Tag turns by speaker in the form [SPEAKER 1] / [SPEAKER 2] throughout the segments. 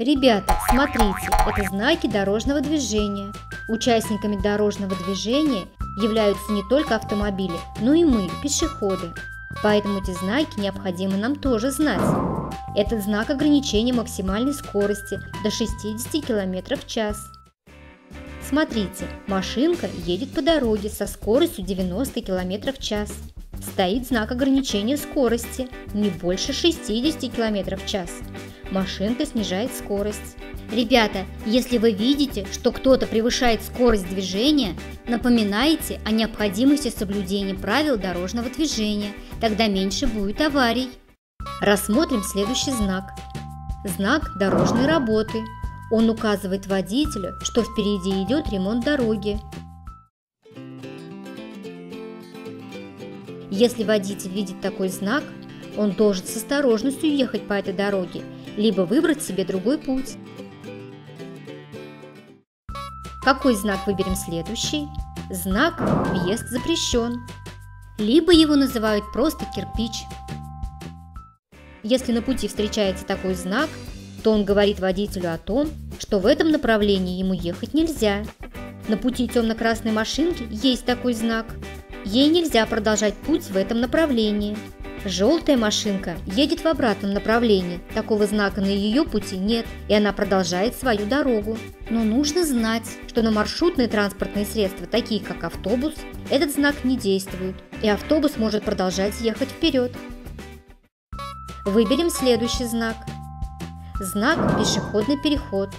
[SPEAKER 1] Ребята, смотрите, это знаки дорожного движения. Участниками дорожного движения являются не только автомобили, но и мы, пешеходы. Поэтому эти знаки необходимо нам тоже знать. Этот знак ограничения максимальной скорости до 60 км в час. Смотрите, машинка едет по дороге со скоростью 90 км в час. Стоит знак ограничения скорости не больше 60 км в час машинка снижает скорость. Ребята, если вы видите, что кто-то превышает скорость движения, напоминайте о необходимости соблюдения правил дорожного движения, тогда меньше будет аварий. Рассмотрим следующий знак. Знак дорожной работы. Он указывает водителю, что впереди идет ремонт дороги. Если водитель видит такой знак, он должен с осторожностью ехать по этой дороге либо выбрать себе другой путь. Какой знак выберем следующий? Знак «Въезд запрещен». Либо его называют просто кирпич. Если на пути встречается такой знак, то он говорит водителю о том, что в этом направлении ему ехать нельзя. На пути темно-красной машинки есть такой знак. Ей нельзя продолжать путь в этом направлении – Желтая машинка едет в обратном направлении, такого знака на ее пути нет, и она продолжает свою дорогу. Но нужно знать, что на маршрутные транспортные средства, такие как автобус, этот знак не действует, и автобус может продолжать ехать вперед. Выберем следующий знак. Знак «Пешеходный переход».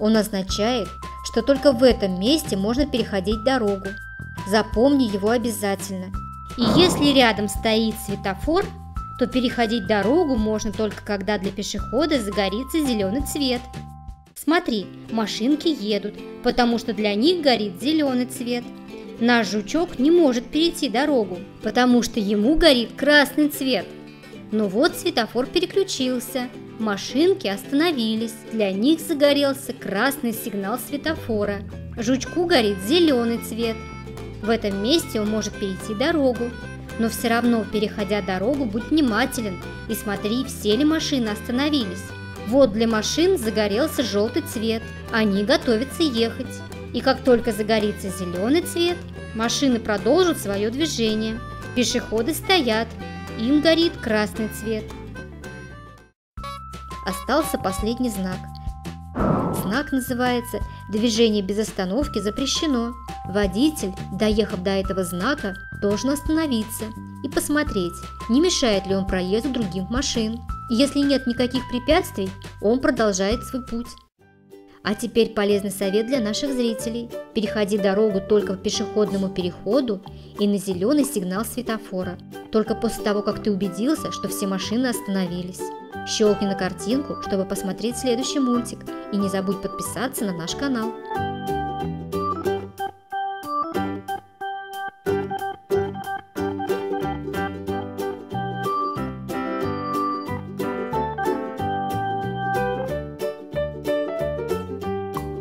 [SPEAKER 1] Он означает, что только в этом месте можно переходить дорогу. Запомни его обязательно и если рядом стоит светофор, то переходить дорогу можно только когда для пешехода загорится зеленый цвет. Смотри, машинки едут, потому что для них горит зеленый цвет. Наш жучок не может перейти дорогу, потому что ему горит красный цвет. Но вот светофор переключился, машинки остановились, для них загорелся красный сигнал светофора. Жучку горит зеленый цвет – в этом месте он может перейти дорогу, но все равно, переходя дорогу, будь внимателен и смотри, все ли машины остановились. Вот для машин загорелся желтый цвет, они готовятся ехать. И как только загорится зеленый цвет, машины продолжат свое движение. Пешеходы стоят, им горит красный цвет. Остался последний знак. Знак называется «Движение без остановки запрещено». Водитель, доехав до этого знака, должен остановиться и посмотреть, не мешает ли он проезду других машин. Если нет никаких препятствий, он продолжает свой путь. А теперь полезный совет для наших зрителей. Переходи дорогу только по пешеходному переходу и на зеленый сигнал светофора. Только после того, как ты убедился, что все машины остановились. Щелкни на картинку, чтобы посмотреть следующий мультик. И не забудь подписаться на наш канал.